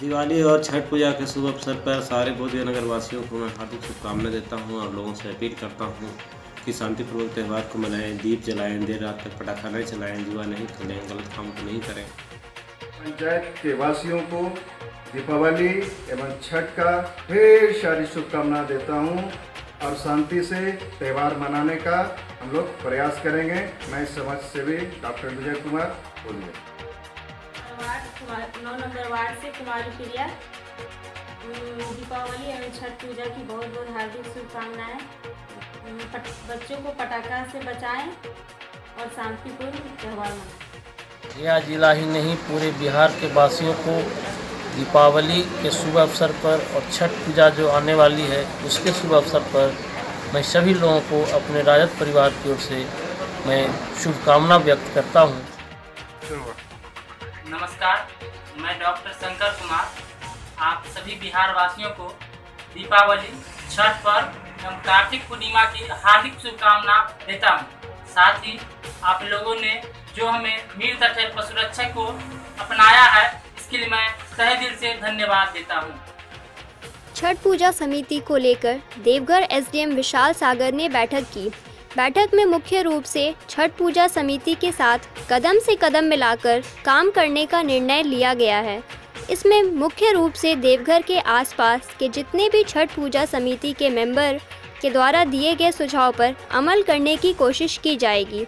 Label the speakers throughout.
Speaker 1: दिवाली और छठ पूजा के शुभ अवसर पर सारे बोधिया नगर वासियों को मैं हार्दिक शुभकामनाएँ देता हूँ और लोगों से अपील करता हूँ कि शांतिपूर्वक त्यौहार को मनाएँ, दीप जलाएँ, देर रात तक पटाखा नहीं चलाएँ, जुआ नहीं खेलें गलत काम को नहीं करें।
Speaker 2: पंचायत के वासियों को दीपावली एवं छठ का ढेर सारी शुभकामना देता हूँ और शांति से त्यौहार मनाने का हम लोग प्रयास करेंगे। मैं समाज सेवी डॉक्टर विजय कुमार, बोलिए।
Speaker 3: नौ नंबर वार्ड से कुमारी प्रिया। दीपावली एवं छठ पूजा की बहुत बहुत हार्दिक शुभकामनाएँ। बच्चों को पटाखा से बचाएँ और शांतिपूर्ण त्यौहार मनाएँ।
Speaker 4: यह जिला ही नहीं पूरे बिहार के वासियों को दीपावली के शुभ अवसर पर और छठ पूजा जो आने वाली है उसके शुभ अवसर पर मैं सभी लोगों को अपने राजद परिवार की ओर से मैं शुभकामना व्यक्त करता हूँ।
Speaker 5: नमस्कार, मैं डॉक्टर शंकर कुमार। आप सभी बिहार वासियों को दीपावली, छठ पर्व एवं कार्तिक पूर्णिमा की हार्दिक शुभकामना देता हूँ। साथ ही आप लोगों ने जो हमें मीर तट पशुरक्षा को अपनाया है, इसके लिए मैं तहे दिल से धन्यवाद देता हूँ।
Speaker 6: छठ पूजा समिति को लेकर देवघर एसडीएम विशाल सागर ने बैठक की। बैठक में मुख्य रूप से छठ पूजा समिति के साथ कदम से कदम मिलाकर काम करने का निर्णय लिया गया है। इसमें मुख्य रूप से देवघर के आसपास के जितने भी छठ पूजा समिति के मेंबर के द्वारा दिए गए सुझाव पर अमल करने की कोशिश की जाएगी।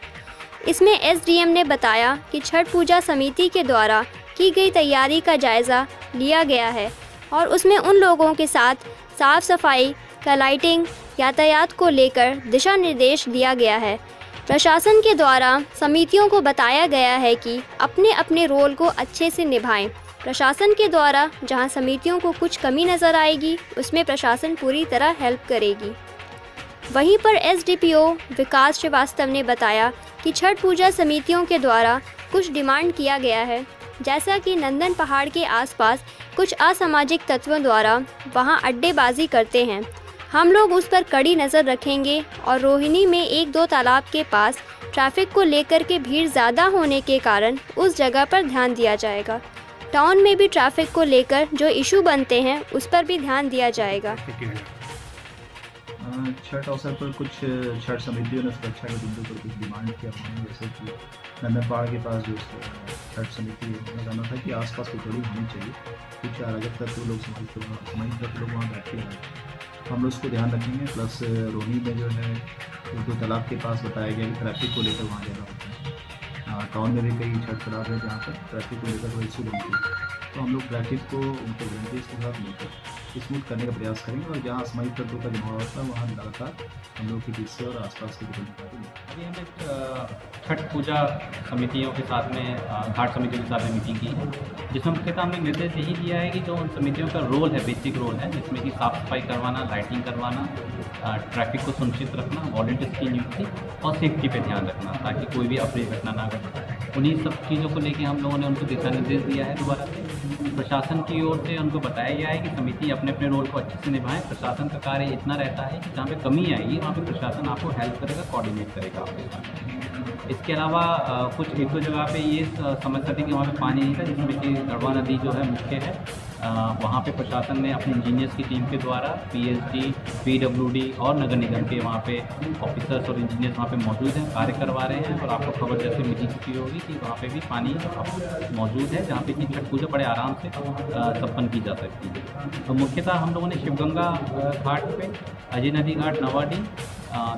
Speaker 6: इसमें एसडीएम ने बताया कि छठ पूजा समिति के द्वारा की गई तैयारी का जायज़ा लिया गया है और उसमें उन लोगों के साथ साफ़ सफ़ाई का लाइटिंग यातायात को लेकर दिशा निर्देश दिया गया है। प्रशासन के द्वारा समितियों को बताया गया है कि अपने अपने रोल को अच्छे से निभाएँ। प्रशासन के द्वारा जहाँ समितियों को कुछ कमी नज़र आएगी, उसमें प्रशासन पूरी तरह हेल्प करेगी। वहीं पर एसडीपीओ विकास श्रीवास्तव ने बताया कि छठ पूजा समितियों के द्वारा कुछ डिमांड किया गया है। जैसा कि नंदन पहाड़ के आसपास कुछ असामाजिक तत्वों द्वारा वहाँ अड्डेबाजी करते हैं। हम लोग उस पर कड़ी नज़र रखेंगे और रोहिणी में एक दो तालाब के पास ट्रैफ़िक को लेकर के भीड़ ज़्यादा होने के कारण उस जगह पर ध्यान दिया जाएगा। टाउन में भी ट्रैफ़िक को लेकर जो इशू बनते हैं, उस पर भी ध्यान दिया जाएगा।
Speaker 7: छठ अवसर पर कुछ छठ समितियों ने सुरक्षा के मुद्दों पर कुछ डिमांड किया अपने जैसे कि। नंदन पहाड़ के पास जो छठ समिति है उन्होंने कहना था कि आसपास कोई बड़ी होनी चाहिए। कुछ अराजक तत्व लोग समाज समाज तत्व लोग वहाँ बैठे हैं। हम लोग उसको ध्यान रखेंगे, प्लस रोहिणी में जो है, उनको तालाब के पास बताया गया कि ट्रैफ़िक को लेकर वहाँ जाना होता है। टाउन में भी कई छठ खराब है जहाँ पर ट्रैफ़िक को लेकर वो इशू बनती है। तो हम लोग ट्रैफ़िक को उनको घंटे के साथ मिलकर स्मूथ करने का प्रयास करेंगे और जहाँ असमाई तत्वों का जमाव होता है वहाँ लगातार हम लोग के बीच से और आसपास के अधिकारी
Speaker 8: अभी हमने छठ पूजा समितियों के साथ में घाट समितियों के साथ में मीटिंग की है, जिसमें मुख्यतः हमने निर्देश यही दिया है कि जो उन समितियों का रोल है बेसिक रोल है, जिसमें कि साफ़ सफ़ाई करवाना लाइटिंग करवाना ट्रैफ़िक को सुनिश्चित रखना वॉलंटियर्स की नियुक्ति और सेफ्टी पर ध्यान रखना, ताकि कोई भी अप्रिय घटना ना घटे। उन्हीं सब चीज़ों को लेकर हम लोगों ने उनको दिशा निर्देश दिया है दोबारा से। प्रशासन की ओर से उनको बताया गया है कि समिति अपने अपने रोल को अच्छे से निभाएँ। प्रशासन का कार्य इतना रहता है कि जहाँ पे कमी आएगी, वहाँ पे प्रशासन आपको हेल्प करेगा कोऑर्डिनेट करेगा आपके साथ। इसके अलावा कुछ एक दो जगह पे ये समस्या थी कि वहाँ पे पानी नहीं था, जिसमें कि गढ़वा नदी जो है मुख्य है। वहाँ पे प्रशासन ने अपने इंजीनियर्स की टीम के द्वारा पीएचडी पीडब्ल्यूडी और नगर निगम के वहाँ पे ऑफिसर्स और इंजीनियर्स वहाँ पे मौजूद हैं, कार्य करवा रहे हैं और आपको खबर जैसे मिली चुकी होगी कि वहाँ पे भी पानी मौजूद है, जहाँ पे कि छठ पूजा बड़े आराम से संपन्न की जा सकती है। तो मुख्यतः हम लोगों ने शिवगंगा घाट पर अजय नदी घाट नवाडी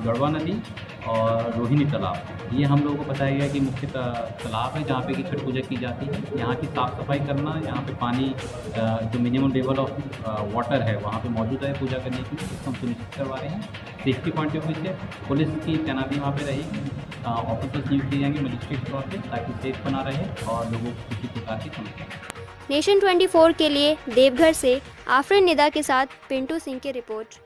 Speaker 8: गढ़वा नदी और रोहिणी तालाब। ये हम लोगों को बताया गया कि मुख्य तालाब है जहाँ पे कि छठ पूजा की जाती है। यहाँ की साफ़ सफ़ाई करना, यहाँ पे पानी जो मिनिमम लेवल ऑफ़ वाटर है, वहाँ पे मौजूद है पूजा करने की इसको हम सुनिश्चित करवा रहे हैं। सेफ्टी पॉइंट ऑफ़ व्यू से पुलिस की तैनाती वहाँ पे रहेगी। ऑफिसर्स नियुक्त किए जाएँगे मजिस्ट्रेट तौर पर ताकि सेफ़ बना रहे और लोगों को किसी प्रकार की समस्या
Speaker 6: नेशन 24 के लिए देवघर से आफरीन निदा के साथ पिंटू सिंह की रिपोर्ट।